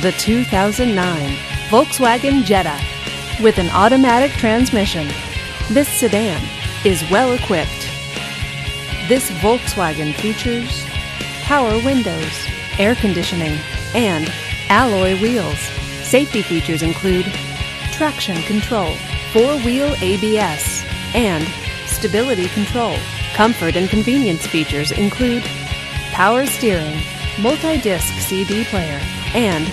the 2009 Volkswagen Jetta. With an automatic transmission, this sedan is well equipped. This Volkswagen features power windows, air conditioning, and alloy wheels. Safety features include traction control, four wheel ABS, and stability control. Comfort and convenience features include power steering, multi disc CD player, and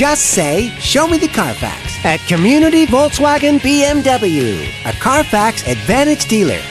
Just say, Show me the Carfax at Community Volkswagen BMW, a Carfax Advantage dealer.